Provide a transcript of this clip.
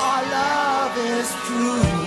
our love is true.